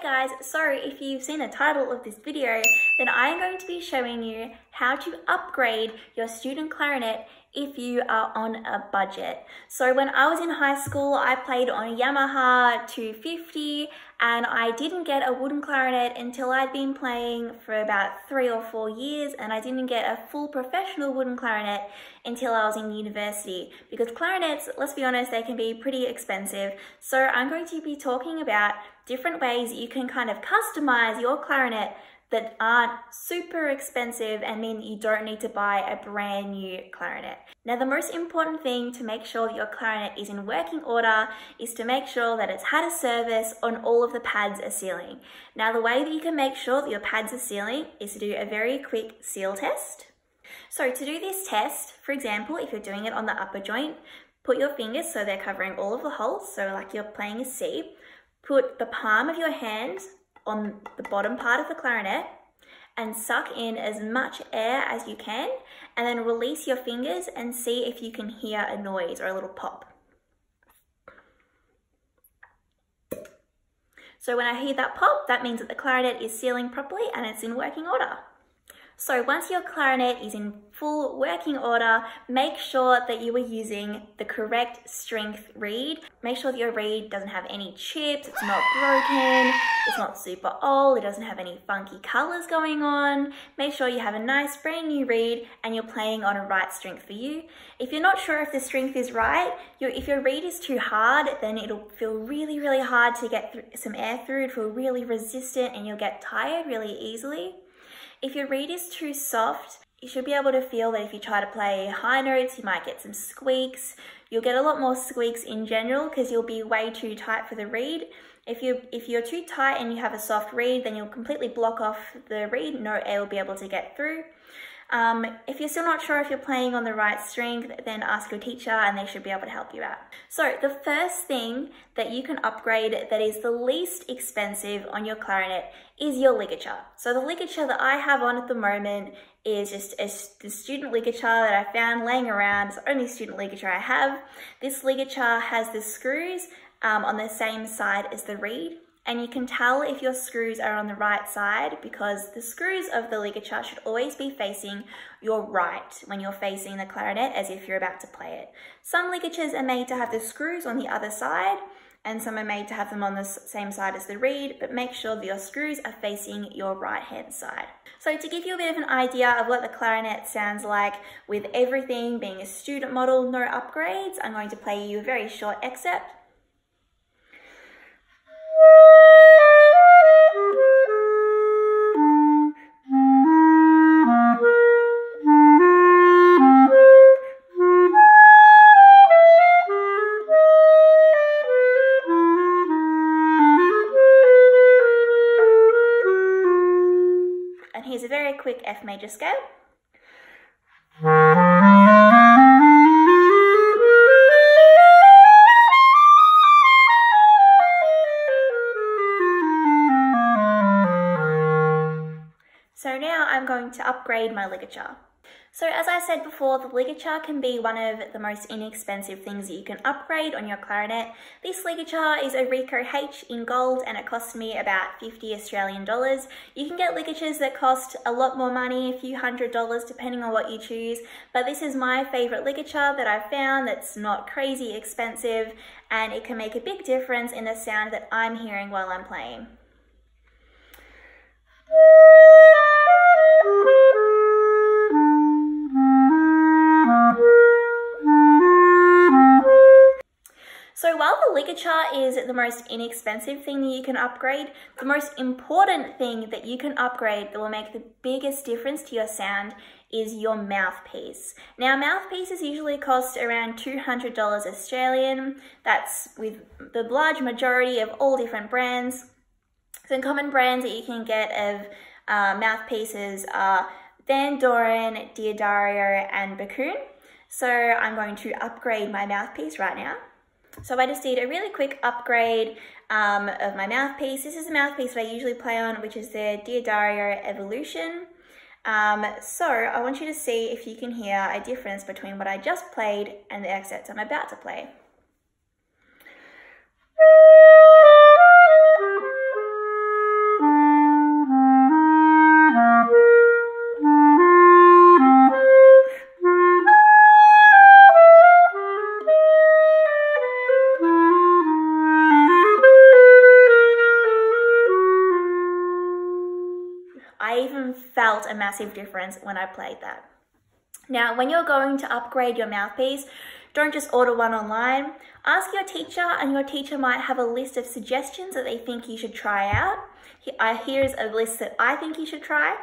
Hey guys, so if you've seen the title of this video, then I'm going to be showing you how to upgrade your student clarinet if you are on a budget. So when I was in high school, I played on Yamaha 250 and I didn't get a wooden clarinet until I'd been playing for about three or four years and I didn't get a full professional wooden clarinet until I was in university because clarinets, let's be honest, they can be pretty expensive. So I'm going to be talking about different ways you can kind of customize your clarinet that aren't super expensive and mean you don't need to buy a brand new clarinet. Now the most important thing to make sure that your clarinet is in working order is to make sure that it's had a service on all of the pads are sealing. Now the way that you can make sure that your pads are sealing is to do a very quick seal test. So to do this test, for example, if you're doing it on the upper joint, put your fingers so they're covering all of the holes, so like you're playing a C. Put the palm of your hand on the bottom part of the clarinet and suck in as much air as you can and then release your fingers and see if you can hear a noise or a little pop. So when I hear that pop, that means that the clarinet is sealing properly and it's in working order. So once your clarinet is in full working order, make sure that you are using the correct strength reed. Make sure that your reed doesn't have any chips, it's not broken, it's not super old, it doesn't have any funky colors going on. Make sure you have a nice brand new reed and you're playing on a right strength for you. If you're not sure if the strength is right, if your reed is too hard, then it'll feel really, really hard to get some air through, it'll feel really resistant and you'll get tired really easily. If your reed is too soft, you should be able to feel that if you try to play high notes, you might get some squeaks. You'll get a lot more squeaks in general because you'll be way too tight for the reed. If, you, if you're too tight and you have a soft reed, then you'll completely block off the reed. No air will be able to get through. Um, if you're still not sure if you're playing on the right string, then ask your teacher and they should be able to help you out. So the first thing that you can upgrade that is the least expensive on your clarinet is your ligature. So the ligature that I have on at the moment is just a, the student ligature that I found laying around. It's the only student ligature I have. This ligature has the screws um, on the same side as the reed and you can tell if your screws are on the right side because the screws of the ligature should always be facing your right when you're facing the clarinet as if you're about to play it. Some ligatures are made to have the screws on the other side and some are made to have them on the same side as the reed, but make sure that your screws are facing your right hand side. So to give you a bit of an idea of what the clarinet sounds like with everything being a student model, no upgrades, I'm going to play you a very short excerpt very quick F major scale. So now I'm going to upgrade my ligature. So as I said before, the ligature can be one of the most inexpensive things that you can upgrade on your clarinet. This ligature is a Rico H in gold and it cost me about 50 Australian dollars. You can get ligatures that cost a lot more money, a few hundred dollars depending on what you choose, but this is my favorite ligature that I've found that's not crazy expensive and it can make a big difference in the sound that I'm hearing while I'm playing. So while the ligature is the most inexpensive thing that you can upgrade, the most important thing that you can upgrade that will make the biggest difference to your sound is your mouthpiece. Now mouthpieces usually cost around $200 Australian. That's with the large majority of all different brands. Some common brands that you can get of uh, mouthpieces are Van Doren, D'Addario and Backun. So I'm going to upgrade my mouthpiece right now. So I just did a really quick upgrade um, of my mouthpiece. This is a mouthpiece that I usually play on, which is the D'Addario Evolution. Um, so I want you to see if you can hear a difference between what I just played and the excerpts I'm about to play. Felt a massive difference when I played that. Now, when you're going to upgrade your mouthpiece, don't just order one online. Ask your teacher and your teacher might have a list of suggestions that they think you should try out. Uh, Here's a list that I think you should try.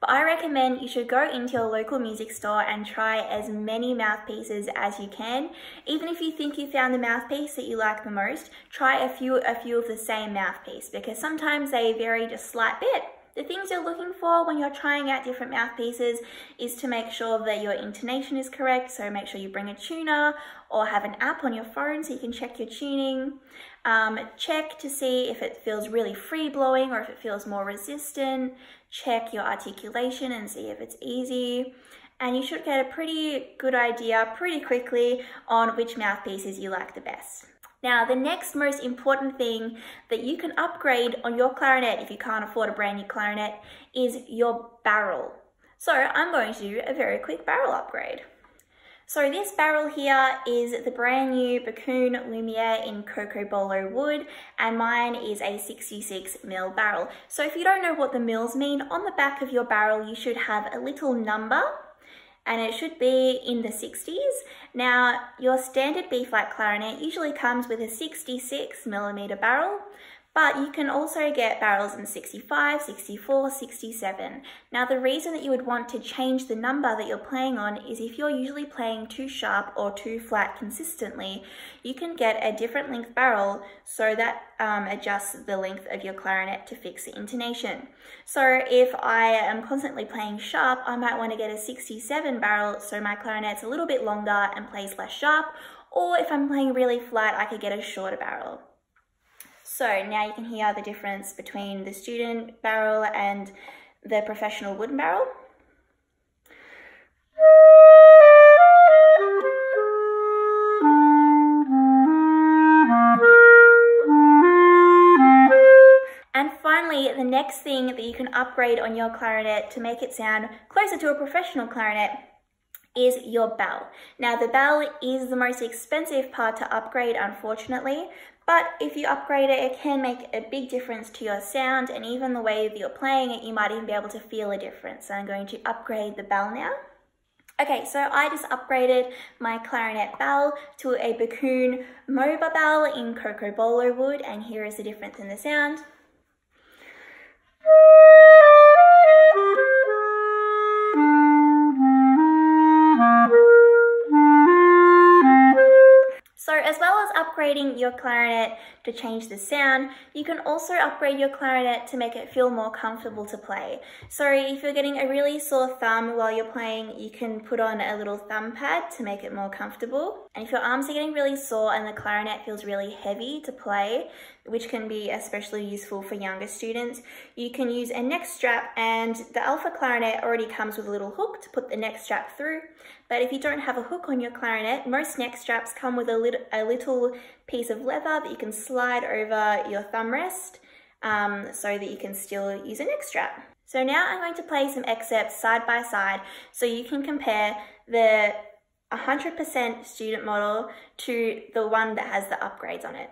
But I recommend you should go into your local music store and try as many mouthpieces as you can. Even if you think you found the mouthpiece that you like the most, try a few, a few of the same mouthpiece because sometimes they vary just a slight bit. The things you're looking for when you're trying out different mouthpieces is to make sure that your intonation is correct. So make sure you bring a tuner or have an app on your phone so you can check your tuning. Um, check to see if it feels really free blowing or if it feels more resistant. Check your articulation and see if it's easy. And you should get a pretty good idea pretty quickly on which mouthpieces you like the best. Now, the next most important thing that you can upgrade on your clarinet if you can't afford a brand new clarinet is your barrel. So I'm going to do a very quick barrel upgrade. So this barrel here is the brand new Backun Lumiere in Cocobolo wood and mine is a 66 mil barrel. So if you don't know what the mils mean, on the back of your barrel you should have a little number and it should be in the 60s. Now your standard B-flat clarinet usually comes with a 66 millimeter barrel but you can also get barrels in 65, 64, 67. Now the reason that you would want to change the number that you're playing on is if you're usually playing too sharp or too flat consistently, you can get a different length barrel so that um, adjusts the length of your clarinet to fix the intonation. So if I am constantly playing sharp, I might want to get a 67 barrel so my clarinet's a little bit longer and plays less sharp, or if I'm playing really flat, I could get a shorter barrel. So now you can hear the difference between the student barrel and the professional wooden barrel. And finally, the next thing that you can upgrade on your clarinet to make it sound closer to a professional clarinet is your bell. Now the bell is the most expensive part to upgrade unfortunately, but if you upgrade it, it can make a big difference to your sound and even the way that you're playing it, you might even be able to feel a difference. So I'm going to upgrade the bell now. Okay, so I just upgraded my clarinet bell to a Backun Moba bell in Cocobolo wood and here is the difference in the sound. Upgrading your clarinet to change the sound, you can also upgrade your clarinet to make it feel more comfortable to play. So if you're getting a really sore thumb while you're playing, you can put on a little thumb pad to make it more comfortable. And if your arms are getting really sore and the clarinet feels really heavy to play, which can be especially useful for younger students, you can use a neck strap and the Alpha clarinet already comes with a little hook to put the neck strap through. But if you don't have a hook on your clarinet, most neck straps come with a, lit a little piece of leather that you can slide over your thumb rest um, so that you can still use a neck strap. So now I'm going to play some excerpts side by side so you can compare the 100% student model to the one that has the upgrades on it.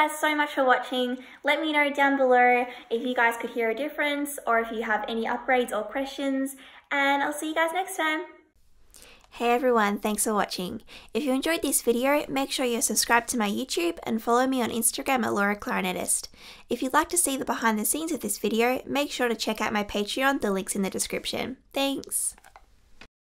Guys so much for watching. Let me know down below if you guys could hear a difference or if you have any upgrades or questions and I'll see you guys next time. Hey everyone, thanks for watching. If you enjoyed this video, make sure you're subscribed to my YouTube and follow me on Instagram at Laura Clarinetist. If you'd like to see the behind the scenes of this video, make sure to check out my Patreon, the link's in the description. Thanks!